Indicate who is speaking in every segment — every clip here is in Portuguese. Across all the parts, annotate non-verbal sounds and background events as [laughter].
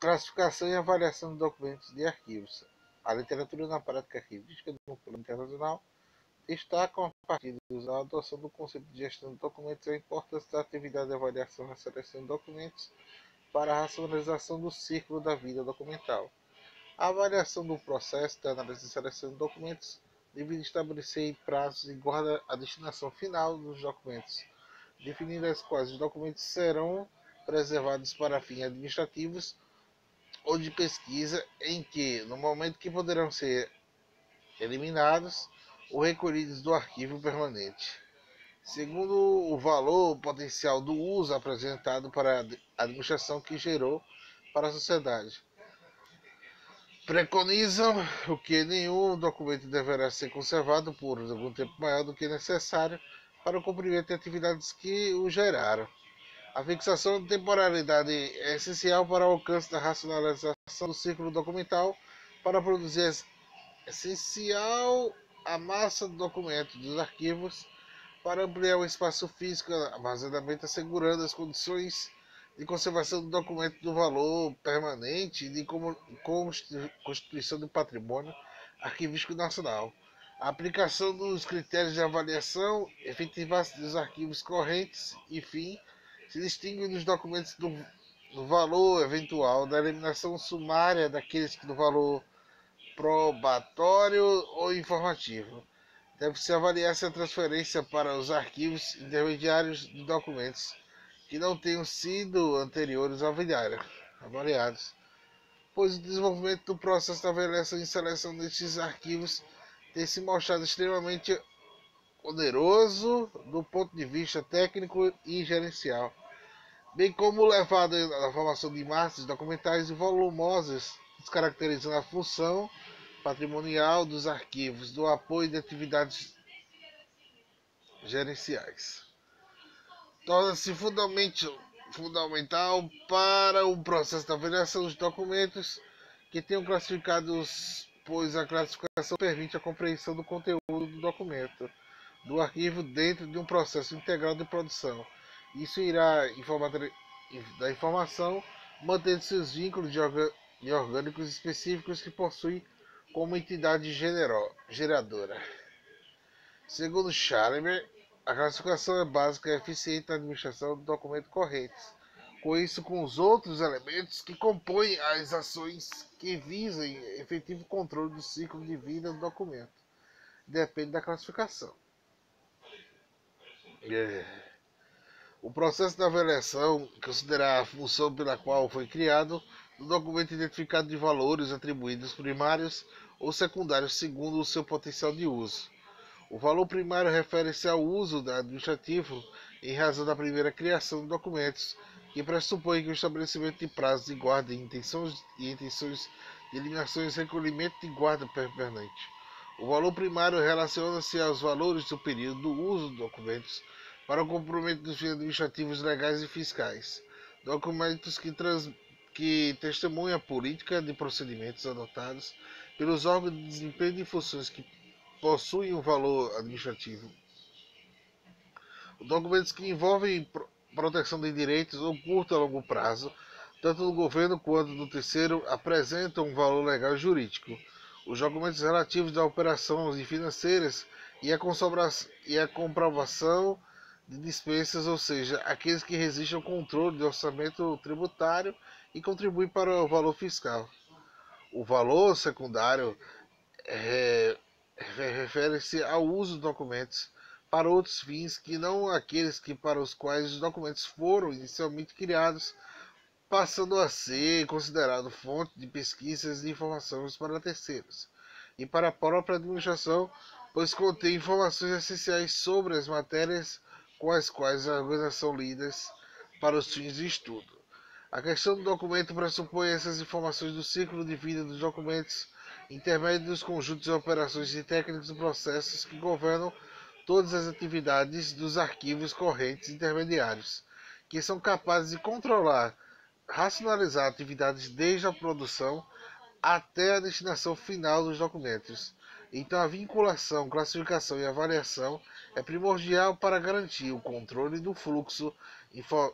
Speaker 1: classificação e avaliação de documentos de arquivos. A literatura na prática arquivística do plano internacional destacam a partir da adoção do conceito de gestão de documentos a importância da atividade de avaliação e seleção de documentos para a racionalização do ciclo da vida documental. A avaliação do processo de análise e seleção de documentos deve estabelecer prazos e guarda a destinação final dos documentos, definindo as quais os documentos serão preservados para fins administrativos ou de pesquisa, em que, no momento que poderão ser eliminados ou recolhidos do arquivo permanente, segundo o valor potencial do uso apresentado para a administração que gerou para a sociedade. Preconizam o que nenhum documento deverá ser conservado por algum tempo maior do que necessário para o cumprimento de atividades que o geraram. A fixação de temporalidade é essencial para o alcance da racionalização do ciclo documental para produzir essencial a massa de documentos dos arquivos para ampliar o espaço físico armazenamento assegurando as condições de conservação do documento do valor permanente de constituição do patrimônio arquivístico nacional. A aplicação dos critérios de avaliação efetivação dos arquivos correntes e fim se distingue dos documentos do, do, valor eventual, da eliminação sumária daqueles do valor probatório ou informativo. Deve-se avaliar se a transferência para os arquivos intermediários de documentos que não tenham sido anteriores avaliados, pois o desenvolvimento do processo de avaliação e seleção destes arquivos tem se mostrado extremamente oneroso do ponto de vista técnico e gerencial bem como levado à formação de massas documentais volumosas, descaracterizando a função patrimonial dos arquivos, do apoio de atividades gerenciais. Torna-se fundamental para o processo de avaliação dos documentos que tenham classificados, pois a classificação permite a compreensão do conteúdo do documento, do arquivo dentro de um processo integral de produção isso irá informar da informação, mantendo seus vínculos de, orgânicos específicos que possui como entidade geradora. Segundo Schallenberg, a classificação é básica e eficiente na administração do documento correntes. Com isso, com os outros elementos que compõem as ações que visem efetivo controle do ciclo de vida do documento. Depende da classificação. Yeah. O processo de avaliação considerar a função pela qual foi criado no documento identificado de valores atribuídos primários ou secundários segundo o seu potencial de uso. O valor primário refere-se ao uso administrativo em razão da primeira criação de documentos, que pressupõe que o estabelecimento de prazos de guarda e intenções, e intenções de eliminações e recolhimento de guarda permanente. O valor primário relaciona-se aos valores do período do uso de documentos para o cumprimento dos administrativos, legais e fiscais. Documentos que, trans, que testemunham a política de procedimentos adotados pelos órgãos de desempenho de funções que possuem um valor administrativo. Documentos que envolvem proteção de direitos ou curto a longo prazo, tanto do governo quanto do terceiro, apresentam um valor legal jurídico. Os documentos relativos a operações financeiras e a, e a comprovação de dispensas, ou seja, aqueles que resistem ao controle do orçamento tributário e contribuem para o valor fiscal. O valor secundário é, refere-se ao uso dos documentos para outros fins que não aqueles que para os quais os documentos foram inicialmente criados, passando a ser considerado fonte de pesquisas e informações para terceiros e para a própria administração, pois contém informações essenciais sobre as matérias com as quais as argumentos são lidas para os fins de estudo. A questão do documento pressupõe essas informações do ciclo de vida dos documentos, intermédio dos conjuntos de operações e técnicos e processos que governam todas as atividades dos arquivos correntes intermediários, que são capazes de controlar, racionalizar atividades desde a produção até a destinação final dos documentos. Então, a vinculação, classificação e avaliação é primordial para garantir o controle do fluxo info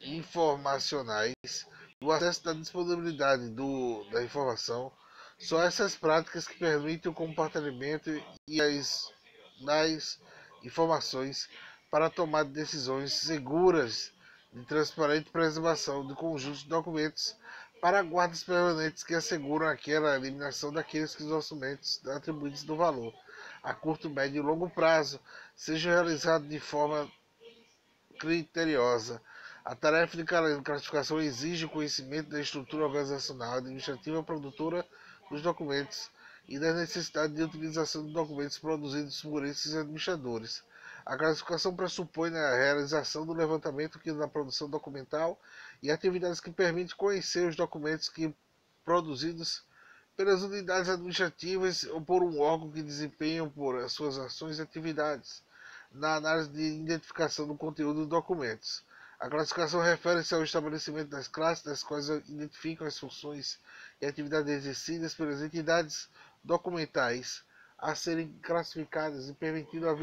Speaker 1: informacionais do acesso da disponibilidade do, da informação. São essas práticas que permitem o compartilhamento e as das informações para tomar decisões seguras de transparente preservação de conjuntos de documentos para guardas permanentes que asseguram aquela eliminação daqueles que os documentos atribuídos do valor a curto, médio e longo prazo sejam realizados de forma criteriosa. A tarefa de classificação exige conhecimento da estrutura organizacional, administrativa, produtora dos documentos e da necessidade de utilização de documentos produzidos por esses administradores. A classificação pressupõe a realização do levantamento que da produção documental e atividades que permitem conhecer os documentos que produzidos pelas unidades administrativas ou por um órgão que desempenham por as suas ações e atividades na análise de identificação do conteúdo dos documentos. A classificação refere-se ao estabelecimento das classes, das quais identificam as funções e atividades exercidas pelas entidades documentais a serem classificadas e permitindo a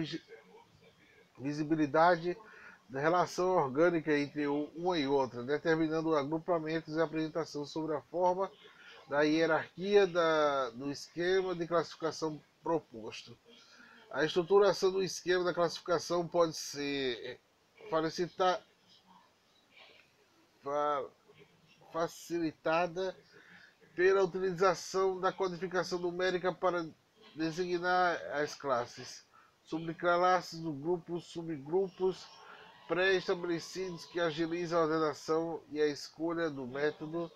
Speaker 1: visibilidade da relação orgânica entre uma e outra, determinando agrupamentos e apresentação sobre a forma da hierarquia da, do esquema de classificação proposto. A estruturação do esquema da classificação pode ser facilita, facilitada pela utilização da codificação numérica para designar as classes, subclasses do grupo, subgrupos pré-estabelecidos que agilizam a ordenação e a escolha do método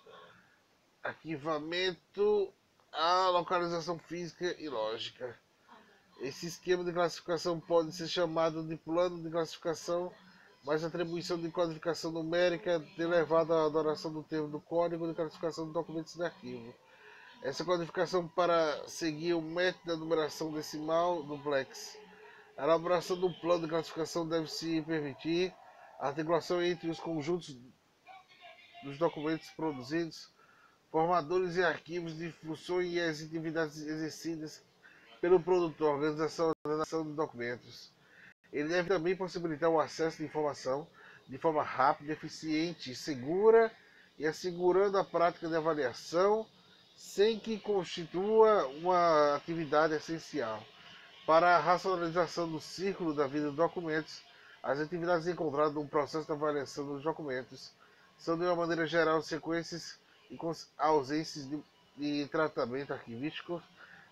Speaker 1: arquivamento a localização física e lógica. Esse esquema de classificação pode ser chamado de plano de classificação, mas a atribuição de codificação numérica tem levado à adoração do termo do código de classificação de documentos de arquivo. Essa codificação para seguir o método da numeração decimal duplex. A elaboração do plano de classificação deve se permitir a articulação entre os conjuntos dos documentos produzidos formadores e arquivos de funções e as atividades exercidas pelo produtor, organização e ordenação de documentos. Ele deve também possibilitar o acesso de informação de forma rápida, eficiente e segura e assegurando a prática de avaliação sem que constitua uma atividade essencial. Para a racionalização do círculo da vida dos documentos, as atividades encontradas no processo de avaliação dos documentos são, de uma maneira geral, sequências e ausências de, de tratamento arquivístico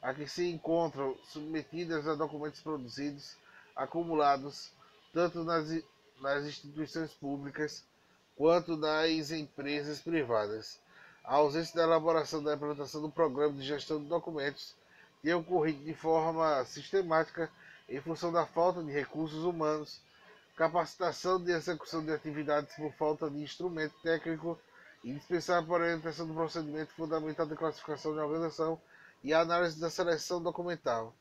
Speaker 1: a que se encontram submetidas a documentos produzidos, acumulados, tanto nas, nas instituições públicas quanto nas empresas privadas. A ausência da elaboração da implementação do programa de gestão de documentos tem ocorrido de forma sistemática em função da falta de recursos humanos, capacitação de execução de atividades por falta de instrumento técnico indispensável para a orientação do procedimento fundamental de classificação de organização e a análise da seleção documental.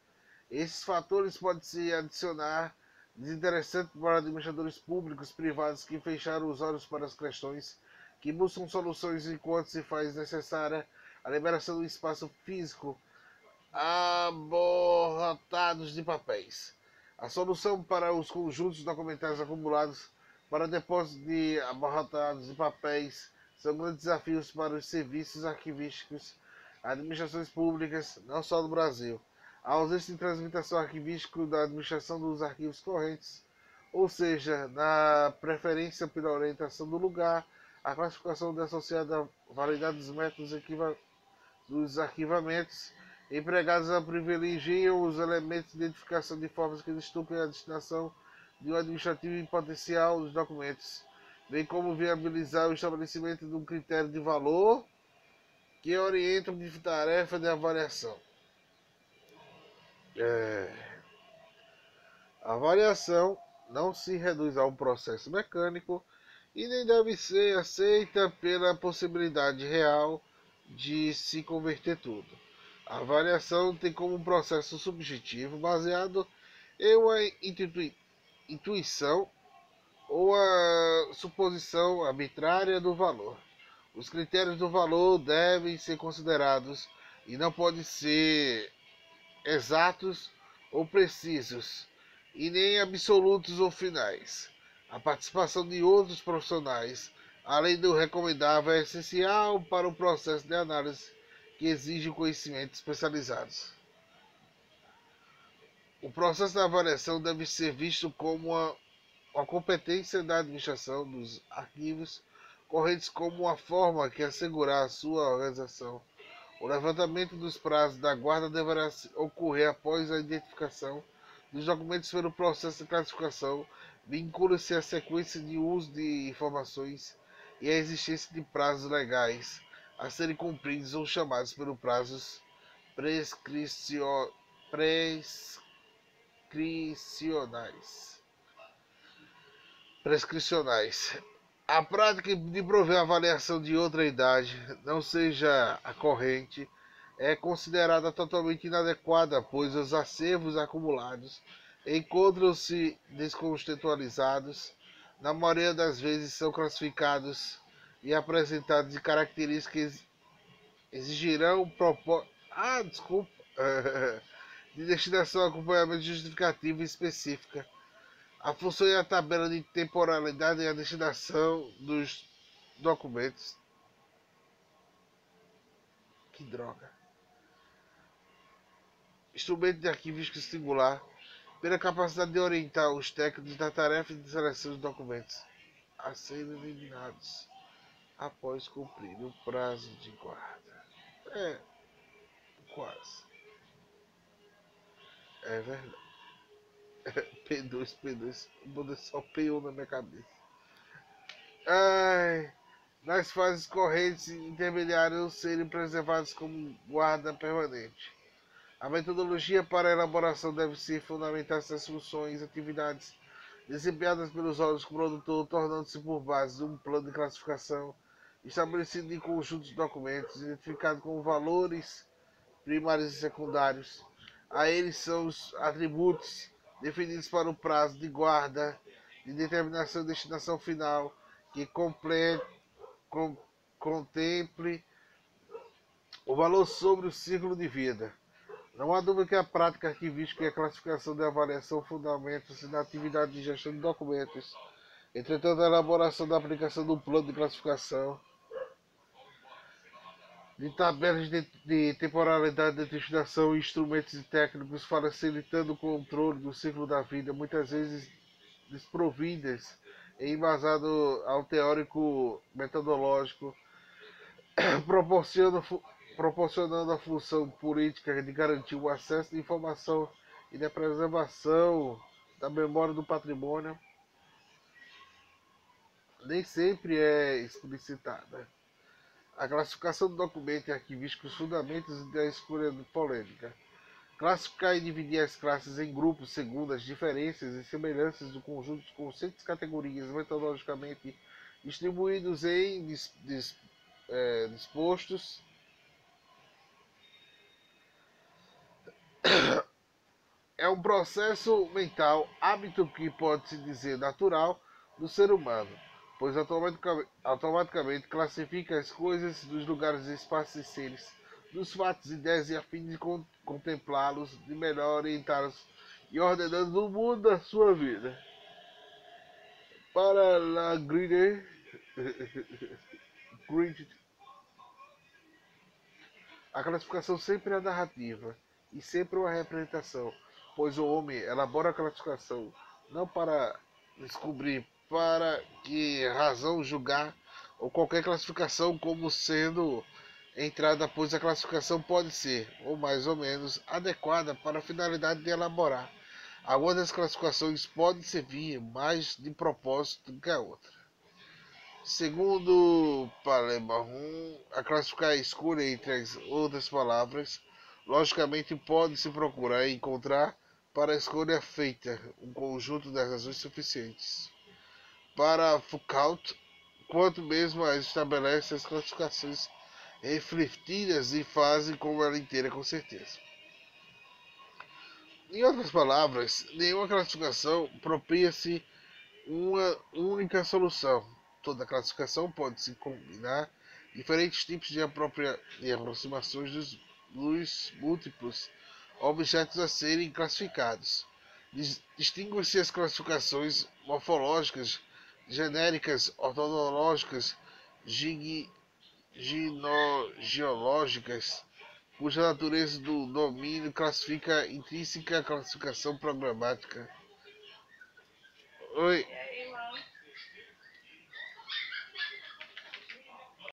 Speaker 1: Esses fatores podem se adicionar desinteressante para administradores públicos privados que fecharam os olhos para as questões, que buscam soluções enquanto se faz necessária a liberação do espaço físico aborrotados de papéis. A solução para os conjuntos documentais acumulados para depósito de abarrotados de papéis são grandes desafios para os serviços arquivísticos, administrações públicas, não só do Brasil. A ausência de transmissão arquivística da administração dos arquivos correntes, ou seja, na preferência pela orientação do lugar, a classificação associada à validade dos métodos dos arquivamentos empregados a privilegiam os elementos de identificação de formas que estupem a destinação de um administrativo potencial dos documentos bem como viabilizar o estabelecimento de um critério de valor que orienta a tarefa de avaliação. É... A avaliação não se reduz a um processo mecânico e nem deve ser aceita pela possibilidade real de se converter tudo. A avaliação tem como um processo subjetivo baseado em uma intuição ou a suposição arbitrária do valor. Os critérios do valor devem ser considerados e não podem ser exatos ou precisos, e nem absolutos ou finais. A participação de outros profissionais, além do recomendável, é essencial para o processo de análise que exige conhecimentos especializados. O processo de avaliação deve ser visto como uma competência da administração dos arquivos correntes como uma forma que assegurar a sua organização. O levantamento dos prazos da guarda deverá ocorrer após a identificação dos documentos pelo processo de classificação, vincula-se à sequência de uso de informações e à existência de prazos legais a serem cumpridos ou chamados pelos prazos prescricio... prescricionais. prescricionais. A prática de prover a avaliação de outra idade, não seja a corrente, é considerada totalmente inadequada, pois os acervos acumulados encontram-se descontextualizados, na maioria das vezes são classificados e apresentados de características exigirão propósito. Ah, desculpa. [laughs] de destinação acompanhamento justificativo específica a função e a tabela de temporalidade e a destinação dos documentos. Que droga. Instrumento de arquivístico singular pela capacidade de orientar os técnicos da tarefa de seleção de documentos a serem eliminados após cumprir o prazo de guarda. É, quase. É verdade. P2, P2. Vou só P1 na minha cabeça. Ai, nas fases correntes intermediárias serem preservados como guarda permanente. A metodologia para a elaboração deve ser fundamentar essas funções e atividades desempenhadas pelos órgãos produtor, tornando-se por base um plano de classificação estabelecido em conjunto de documentos, identificado com valores primários e secundários. A eles são os atributos definidos para o prazo de guarda de determinação de destinação final que complete, com, contemple o valor sobre o ciclo de vida. Não há dúvida que a prática arquivística e a classificação de avaliação fundamentam-se na atividade de gestão de documentos. Entretanto, a elaboração da aplicação do plano de classificação de tabelas de, de temporalidade de destinação e instrumentos técnicos facilitando o controle do ciclo da vida, muitas vezes desprovidas e embasado ao teórico metodológico, [clears throat] proporcionando, proporcionando a função política de garantir o acesso de informação e da preservação da memória do patrimônio, nem sempre é explicitada. A classificação do documento e arquivística os fundamentos da escolha polêmica. Classificar e dividir as classes em grupos segundo as diferenças e semelhanças do conjunto de conceitos e categorias metodologicamente distribuídos em dis, dis, é, dispostos [coughs] é um processo mental, hábito que pode se dizer natural do ser humano pois automaticamente, automaticamente classifica as coisas dos lugares, espaços e seres, dos fatos, ideias e a fim de contemplá-los, de melhor orientá-los e ordenando o mundo da sua vida. Para la [laughs] Gride, a classificação sempre é narrativa e sempre uma representação, pois o homem elabora a classificação não para descobrir para que razão julgar ou qualquer classificação como sendo entrada, pois a classificação pode ser, ou mais ou menos, adequada para a finalidade de elaborar. Algumas das classificações podem servir mais de propósito do que a outra. Segundo Palemahum, a classificar a escolha entre as outras palavras, logicamente pode-se procurar encontrar para a escolha feita um conjunto de razões suficientes para Foucault, quanto mesmo as estabelece as classificações refletidas e fazem como ela inteira com certeza. Em outras palavras, nenhuma classificação propria-se uma única solução. Toda classificação pode se combinar diferentes tipos de, de aproximações dos, dos múltiplos objetos a serem classificados. Distinguem-se as classificações morfológicas genéricas ortonológicas ginogeológicas, cuja natureza do domínio classifica intrínseca à classificação programática. Oi.